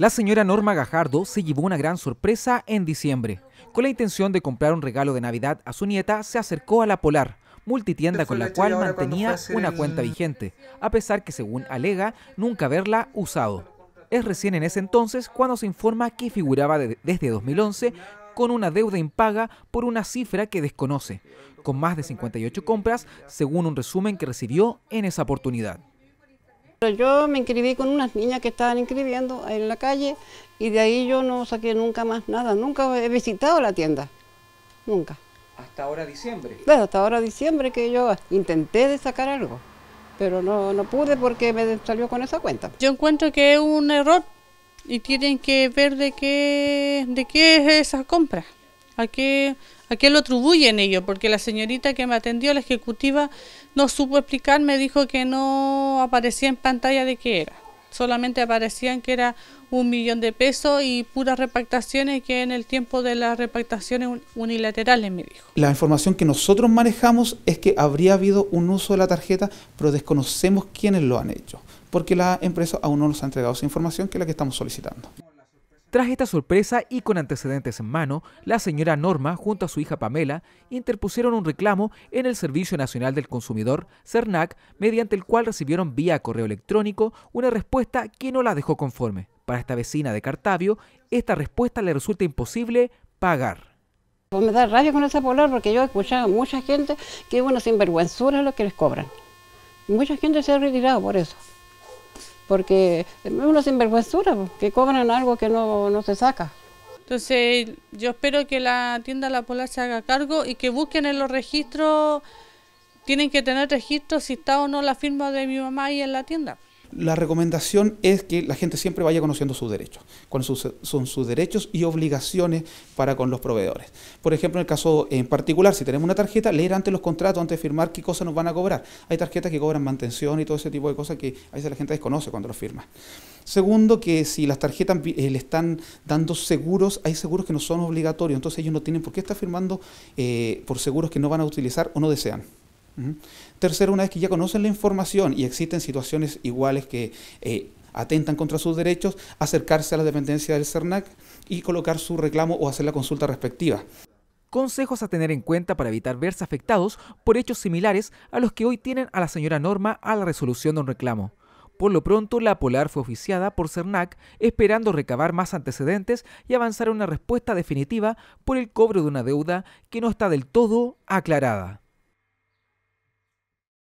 La señora Norma Gajardo se llevó una gran sorpresa en diciembre. Con la intención de comprar un regalo de Navidad a su nieta, se acercó a la Polar, multitienda con la cual mantenía una cuenta vigente, a pesar que según alega nunca haberla usado. Es recién en ese entonces cuando se informa que figuraba desde 2011 con una deuda impaga por una cifra que desconoce, con más de 58 compras, según un resumen que recibió en esa oportunidad. Yo me inscribí con unas niñas que estaban inscribiendo en la calle y de ahí yo no saqué nunca más nada, nunca he visitado la tienda, nunca. ¿Hasta ahora diciembre? Bueno, hasta ahora diciembre que yo intenté de sacar algo, pero no, no pude porque me salió con esa cuenta. Yo encuentro que es un error y tienen que ver de qué, de qué es esa compra, a qué, a qué lo atribuyen ellos, porque la señorita que me atendió, la ejecutiva, no supo explicar, me dijo que no aparecía en pantalla de qué era, solamente aparecían que era un millón de pesos y puras repactaciones que en el tiempo de las repactaciones unilaterales me dijo. La información que nosotros manejamos es que habría habido un uso de la tarjeta, pero desconocemos quiénes lo han hecho porque la empresa aún no nos ha entregado esa información que es la que estamos solicitando. Tras esta sorpresa y con antecedentes en mano, la señora Norma junto a su hija Pamela interpusieron un reclamo en el Servicio Nacional del Consumidor, CERNAC, mediante el cual recibieron vía correo electrónico una respuesta que no la dejó conforme. Para esta vecina de Cartavio, esta respuesta le resulta imposible pagar. Pues me da rabia con esa polar porque yo he escuchado a mucha gente que es una sinvergüenzura lo que les cobran. Mucha gente se ha retirado por eso porque es una sinvergüenzura, que cobran algo que no, se saca. Entonces, yo espero que la tienda La Polar se haga cargo y que busquen en los registros, tienen que tener registros si está o no la firma de mi mamá ahí en la tienda la recomendación es que la gente siempre vaya conociendo sus derechos, cuáles son sus derechos y obligaciones para con los proveedores. Por ejemplo, en el caso en particular, si tenemos una tarjeta, leer antes los contratos, antes de firmar qué cosas nos van a cobrar. Hay tarjetas que cobran mantención y todo ese tipo de cosas que a veces la gente desconoce cuando lo firma. Segundo, que si las tarjetas eh, le están dando seguros, hay seguros que no son obligatorios, entonces ellos no tienen por qué estar firmando eh, por seguros que no van a utilizar o no desean. Tercero, una vez que ya conocen la información y existen situaciones iguales que eh, atentan contra sus derechos, acercarse a la dependencia del CERNAC y colocar su reclamo o hacer la consulta respectiva. Consejos a tener en cuenta para evitar verse afectados por hechos similares a los que hoy tienen a la señora Norma a la resolución de un reclamo. Por lo pronto, la Polar fue oficiada por CERNAC esperando recabar más antecedentes y avanzar a una respuesta definitiva por el cobro de una deuda que no está del todo aclarada.